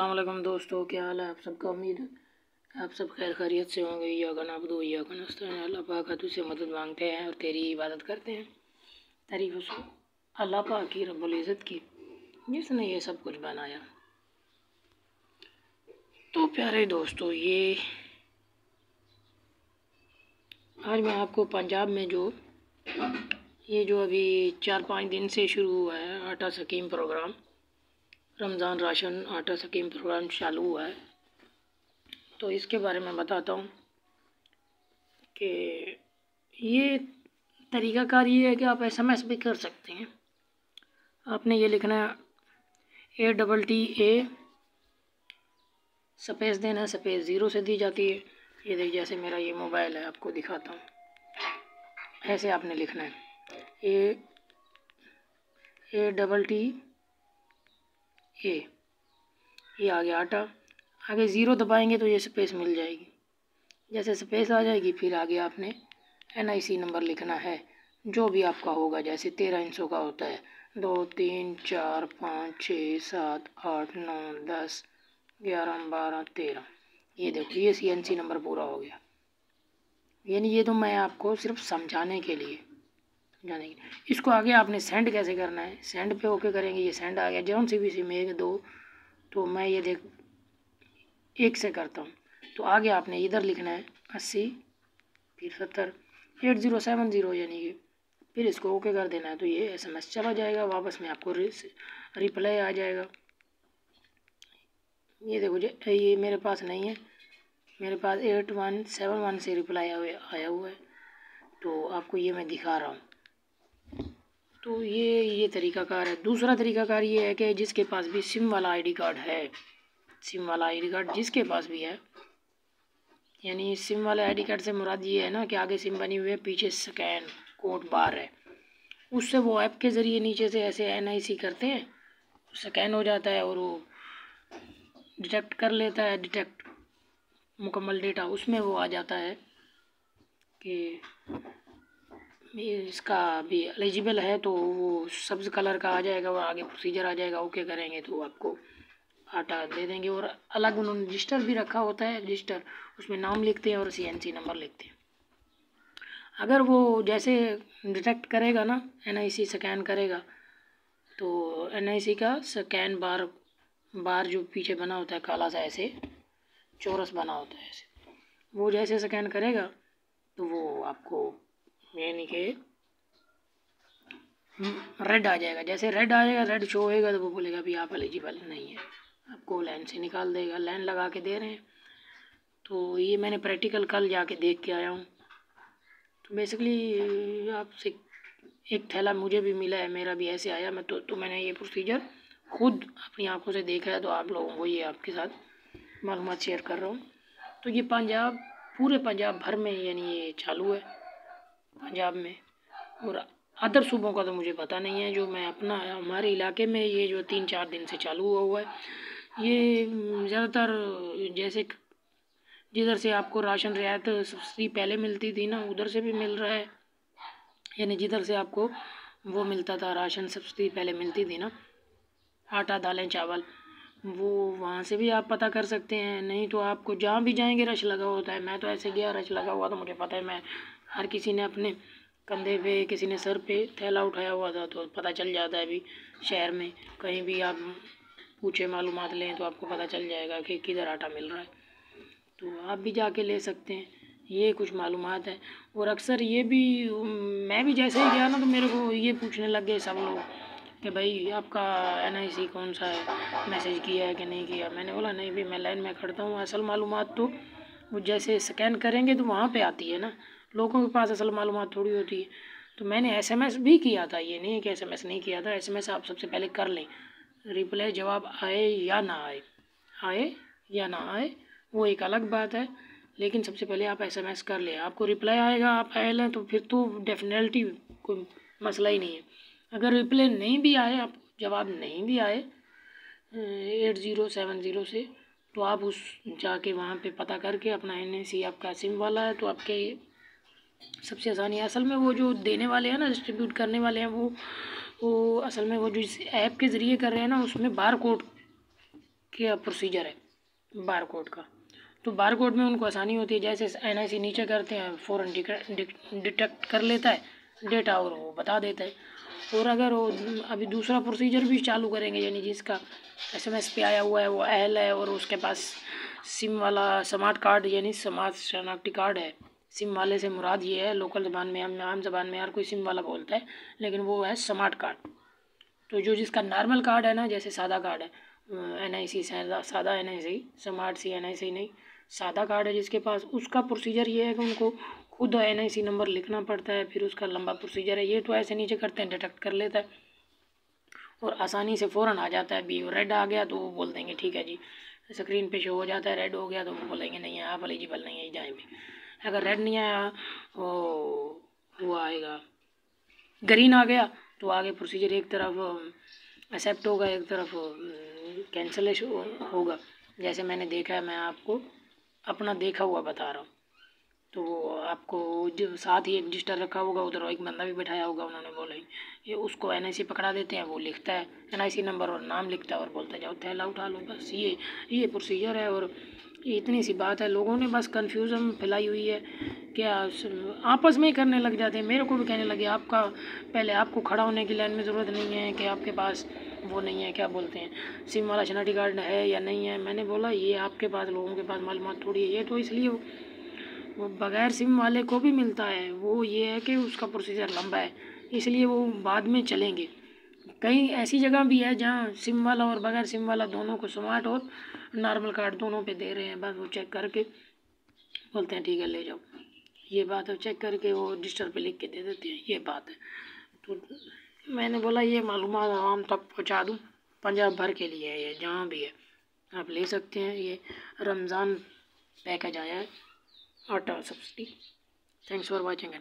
अल्लाम दोस्तों, क्या हाल है आप सबका? उम्मीद आप सब खैर खैरियत से होंगे। या गना दो या गनस्तान अल्लाह पाक तुझसे मदद मांगते हैं और तेरी इबादत करते हैं। तारीफ़ उसको। अल्लाह पाक की रब्बुल इज़्ज़त की, जिसने ये सब कुछ बनाया। तो प्यारे दोस्तों, ये आज मैं आपको पंजाब में जो, ये जो अभी चार पाँच दिन से शुरू हुआ है, आटा सकीम प्रोग्राम रमज़ान राशन आटा स्कीम प्रोग्राम चालू हुआ है। तो इसके बारे में बताता हूँ कि ये तरीक़ाकार ये है कि आप एस एम एस भी कर सकते हैं। आपने ये लिखना है ए डबल टी ए सपेस देना, सपेस ज़ीरो से दी जाती है। ये देखिए, जैसे मेरा ये मोबाइल है, आपको दिखाता हूँ। ऐसे आपने लिखना है। ए ए डबल टी ए ये आ गया आटा। आगे ज़ीरो दबाएँगे तो ये स्पेस मिल जाएगी। जैसे स्पेस आ जाएगी, फिर आगे आपने एन आई सी नंबर लिखना है। जो भी आपका होगा, जैसे तेरह इंचों का होता है। दो, तीन, चार, पाँच, छः, सात, आठ, नौ, दस, ग्यारह, बारह, तेरह। ये देखो, ये सी एन सी नंबर पूरा हो गया। यानी ये तो मैं आपको सिर्फ़ समझाने के लिए जानेंगे इसको आगे आपने सेंड कैसे करना है? सेंड पे ओके करेंगे, ये सेंड आ गया। जौन सी भी सिम एक, दो तो मैं ये देख, एक से करता हूँ। तो आगे आपने इधर लिखना है, अस्सी, फिर सत्तर, एट ज़ीरो सेवन ज़ीरो यानी कि फिर इसको ओके कर देना है। तो ये एस एम एस चला जाएगा, वापस में आपको रिप्लाई आ जाएगा। ये देखो जी, ये मेरे पास नहीं है। मेरे पास एट वन सेवन वन से रिप्लाई आया हुआ है। तो आपको ये मैं दिखा रहा हूँ। तो ये ये तरीकाकार है। दूसरा तरीकाकार ये है कि जिसके पास भी सिम वाला आईडी कार्ड है, सिम वाला आईडी कार्ड जिसके पास भी है, यानी सिम वाले आईडी कार्ड से मुराद ये है ना कि आगे सिम बनी हुई है, पीछे स्कैन कोड बार है। उससे वो ऐप के ज़रिए नीचे से ऐसे एन आई सी करते हैं, स्कैन हो जाता है और वो डिटेक्ट कर लेता है, डिटेक्ट मुकम्मल डेटा उसमें वो आ जाता है कि इसका भी एलिजिबल है तो वो सब्ज़ कलर का आ जाएगा और आगे प्रोसीजर आ जाएगा ओके करेंगे तो आपको आटा दे देंगे। और अलग उन्होंने रजिस्टर भी रखा होता है रजिस्टर उसमें नाम लिखते हैं और सी एन सी नंबर लिखते हैं। अगर वो जैसे डिटेक्ट करेगा ना एन आई सी स्कैन करेगा तो एन आई सी का स्कैन बार बार जो पीछे बना होता है, काला सा ऐसे, चौरस बना होता है ऐसे। वो जैसे स्कैन करेगा तो वो आपको यानी कि रेड आ जाएगा। जैसे रेड आ जाएगा रेड शो होएगा तो वो बोलेगा भी आप एलिजिबल नहीं है। आपको लाइन से निकाल देगा। लाइन लगा के दे रहे हैं। तो ये मैंने प्रैक्टिकल कल जाके देख के आया हूँ। तो बेसिकली आपसे एक थैला मुझे भी मिला है, मेरा भी ऐसे आया। मैं तो तो मैंने ये प्रोसीजर खुद अपनी आँखों से देखा है तो आप लोगों को ये आपके साथ मालूम शेयर कर रहा हूँ। तो ये पंजाब, पूरे पंजाब भर में यानी ये चालू है। पंजाब में। और अदर सूबों का तो मुझे पता नहीं है, जो मैं अपना, हमारे इलाके में ये जो तीन चार दिन से चालू हुआ हुआ है, ये ज़्यादातर जैसे जिधर से आपको राशन रियायत सस्ती पहले मिलती थी ना, उधर से भी मिल रहा है। यानी जिधर से आपको वो मिलता था, राशन सस्ती पहले मिलती थी ना, आटा, दालें, चावल, वो वहाँ से भी आप पता कर सकते हैं। नहीं तो आपको जहाँ भी जाएँगे, रश लगा होता है। मैं तो ऐसे गया, रश लगा हुआ तो मुझे पता है, मैं हर किसी ने अपने कंधे पे, किसी ने सर पे थैला उठाया हुआ था तो पता चल जाता है अभी शहर में कहीं भी आप पूछे मालूम लें तो आपको पता चल जाएगा कि किधर आटा मिल रहा है। तो आप भी जाके ले सकते हैं, ये कुछ मालूम है। और अक्सर ये भी, मैं भी जैसे ही गया ना तो मेरे को ये पूछने लग गए सब लोग कि भाई आपका एन आई सी कौन सा है? मैसेज किया है कि नहीं किया? मैंने बोला, नहीं भी मैं लाइन में खड़ता हूँ, असल मालूम तो वो जैसे स्कैन करेंगे तो वहाँ पे आती है ना। लोगों के पास असल मालूम थोड़ी होती है। तो मैंने एसएमएस भी किया था, ये नहीं है कि एसएमएस नहीं किया था एसएमएस आप सबसे पहले कर लें। रिप्लाई जवाब आए या ना आए। आए या ना आए, वो एक अलग बात है, लेकिन सबसे पहले आप एसएमएस कर लें। आपको रिप्लाई आएगा, आप आए लें तो फिर तो डेफिनेटली कोई मसला ही नहीं है। अगर रिप्लाई नहीं भी आए, आप जवाब नहीं भी आए एट ज़ीरो सेवन ज़ीरो से तो आप उस जाके वहाँ पे पता करके अपना एनएसी आपका सिम वाला है तो आपके सबसे आसानी है। असल में वो जो देने वाले हैं ना डिस्ट्रीब्यूट करने वाले हैं, वो वो असल में वो जो इस ऐप के ज़रिए कर रहे हैं ना, उसमें बार कोड क्या प्रोसीजर है। बार कोड का। तो बार कोड में उनको आसानी होती है, जैसे एन आई सी नीचे करते हैं फ़ौरन डिटेक्ट कर लेता है डेटा और वो बता देता है। और अगर वो अभी दूसरा प्रोसीजर भी चालू करेंगे, यानी जिसका एस एम एस पे आया हुआ है, वो एल है और उसके पास सिम वाला स्मार्ट कार्ड यानी स्मार्ट शनाख्ती कार्ड है सिम वाले से मुराद ये है लोकल ज़बान में हम आम ज़बान में हर कोई सिम वाला बोलता है, लेकिन वो है स्मार्ट कार्ड तो जो जिसका नॉर्मल कार्ड है ना, जैसे सादा कार्ड है एन आई सी सादा N I C smart C N I C नहीं, सादा कार्ड है जिसके पास, उसका प्रोसीजर ये है कि उनको खुद एन आई सी नंबर लिखना पड़ता है, फिर उसका लंबा प्रोसीजर है, ये तो ऐसे नीचे करते हैं डिटेक्ट कर लेता है, और आसानी से फ़ौरन आ जाता है बी रेड आ गया तो वो बोल देंगे, ठीक है जी स्क्रीन पे शो हो जाता है रेड हो गया तो वो बोलेंगे, नहीं आप एलिजिबल नहीं है जाए भी अगर रेड नहीं आया वो वो आएगा। ग्रीन आ गया तो आगे प्रोसीजर एक तरफ़ एक्सेप्ट होगा, एक तरफ़ कैंसलेशन होगा। जैसे मैंने देखा है, मैं आपको अपना देखा हुआ बता रहा हूँ। तो आपको जो साथ ही एक रजिस्टर रखा होगा, उधर एक बंदा भी बैठाया होगा, उन्होंने बोला ये उसको एनआईसी पकड़ा देते हैं, वो लिखता है। एनआईसी नंबर और नाम लिखता है और बोलता है, जाओ थैला उठा लो, बस ये ये प्रोसीजर है और ये इतनी सी बात है, लोगों ने बस कन्फ्यूज़न फैलाई हुई है क्या आपस में ही करने लग जाते हैं। मेरे को भी कहने लगे, आपका पहले आपको खड़ा होने की लाइन में ज़रूरत नहीं है कि आपके पास वो नहीं है, क्या बोलते हैं? सिम वाला शनाटी कार्ड है या नहीं है? मैंने बोला, ये आपके पास, लोगों के पास मालूम थोड़ी है, ये तो इसलिए वो बग़ैर सिम वाले को भी मिलता है। वो ये है कि उसका प्रोसीजर लंबा है, इसलिए वो बाद में चलेंगे। कई ऐसी जगह भी है जहाँ सिम वाला और बगैर सिम वाला दोनों को स्मार्ट और नॉर्मल कार्ड दोनों पे दे रहे हैं। बस वो चेक करके बोलते हैं, ठीक है, ले जाओ। ये बात है चेक करके वो रजिस्टर पे लिख के दे देते हैं। ये बात है। तो मैंने बोला, ये मालूम आवाम तक पहुँचा दूँ, पंजाब भर के लिए है ये, जहाँ भी है। आप ले सकते हैं। ये रमज़ान पैकेज आया है, आटा सब्सिडी। Thanks for watching